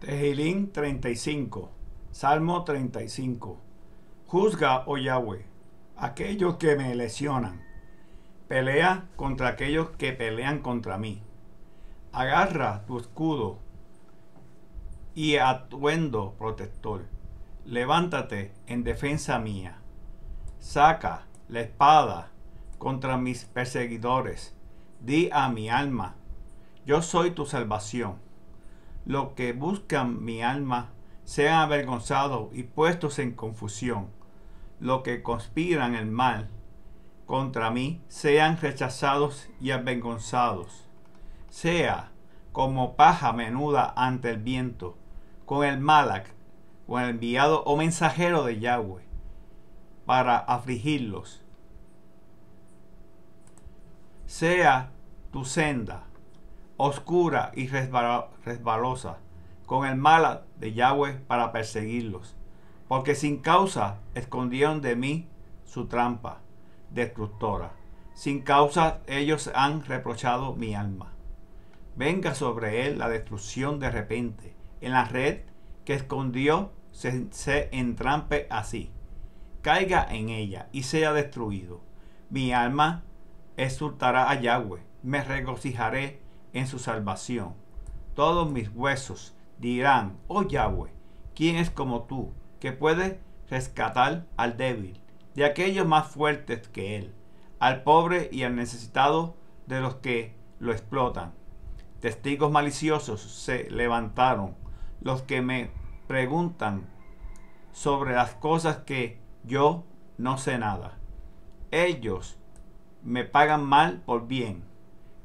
Tejilín 35, Salmo 35. Juzga, oh Yahweh, aquellos que me lesionan. Pelea contra aquellos que pelean contra mí. Agarra tu escudo y atuendo protector. Levántate en defensa mía. Saca la espada contra mis perseguidores. Di a mi alma, yo soy tu salvación. Los que buscan mi alma sean avergonzados y puestos en confusión. Los que conspiran el mal contra mí sean rechazados y avergonzados. Sea como paja menuda ante el viento, con el malac, con el enviado o mensajero de Yahweh, para afligirlos. Sea tu senda oscura y resbalosa, con el mal de Yahweh para perseguirlos, porque sin causa escondieron de mí su trampa destructora. Sin causa ellos han reprochado mi alma. Venga sobre él la destrucción de repente. En la red que escondió se, se entrampe así. Caiga en ella y sea destruido. Mi alma exultará a Yahweh. Me regocijaré en su salvación. Todos mis huesos dirán, oh Yahweh, ¿quién es como tú, que puede rescatar al débil, de aquellos más fuertes que él, al pobre y al necesitado de los que lo explotan? Testigos maliciosos se levantaron, los que me preguntan sobre las cosas que yo no sé nada. Ellos me pagan mal por bien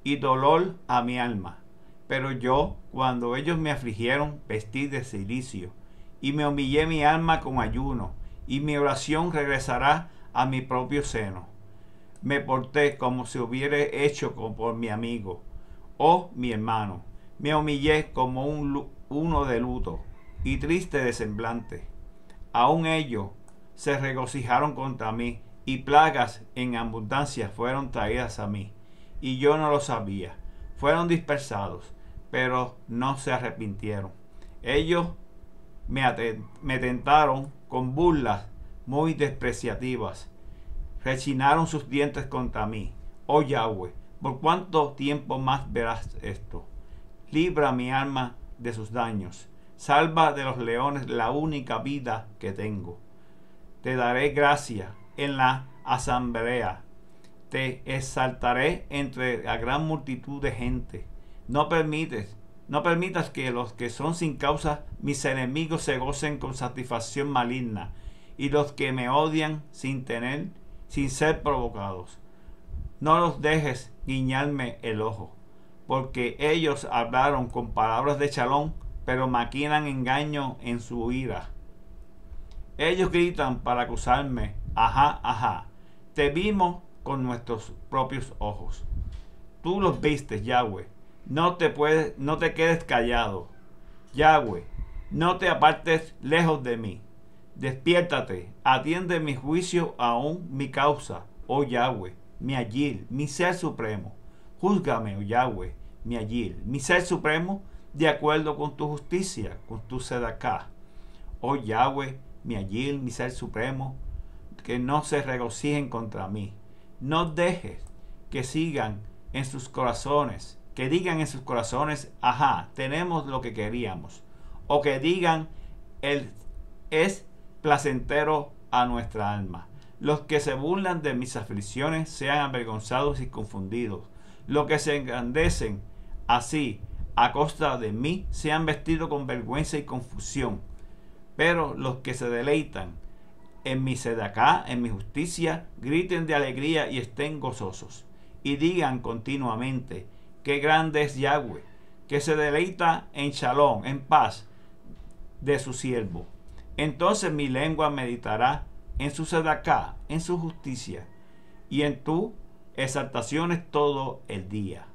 y dolor a mi alma. Pero yo, cuando ellos me afligieron, vestí de silicio, y me humillé mi alma con ayuno, y mi oración regresará a mi propio seno. Me porté como si hubiera hecho por mi amigo, o mi hermano. Me humillé como un, uno de luto, y triste de semblante. Aun ellos se regocijaron contra mí, y plagas en abundancia fueron traídas a mí y yo no lo sabía. Fueron dispersados, pero no se arrepintieron. Ellos me, me tentaron con burlas muy despreciativas. Rechinaron sus dientes contra mí. Oh Yahweh, ¿por cuánto tiempo más verás esto? Libra mi alma de sus daños. Salva de los leones la única vida que tengo. Te daré gracia en la asamblea te exaltaré entre la gran multitud de gente. No permites, no permitas que los que son sin causa mis enemigos se gocen con satisfacción maligna y los que me odian sin tener, sin ser provocados. No los dejes guiñarme el ojo, porque ellos hablaron con palabras de chalón, pero maquinan engaño en su ira. Ellos gritan para acusarme, ajá, ajá. Te vimos con nuestros propios ojos. Tú los viste, Yahweh. No te puedes, no te quedes callado. Yahweh, no te apartes lejos de mí. Despiértate, atiende mi juicio aún mi causa, oh Yahweh, mi Ayil, mi ser supremo. Júzgame, oh Yahweh, mi Ayil, mi ser supremo, de acuerdo con tu justicia, con tu sedacá. Oh Yahweh, mi Ayil, mi ser supremo, que no se regocijen contra mí no dejes que sigan en sus corazones, que digan en sus corazones, ajá, tenemos lo que queríamos. O que digan, el, es placentero a nuestra alma. Los que se burlan de mis aflicciones sean avergonzados y confundidos. Los que se engrandecen así a costa de mí sean vestidos con vergüenza y confusión. Pero los que se deleitan en mi sedacá, en mi justicia, griten de alegría y estén gozosos. Y digan continuamente, qué grande es Yahweh, que se deleita en shalom, en paz, de su siervo. Entonces mi lengua meditará en su sedacá, en su justicia, y en tu exaltaciones todo el día.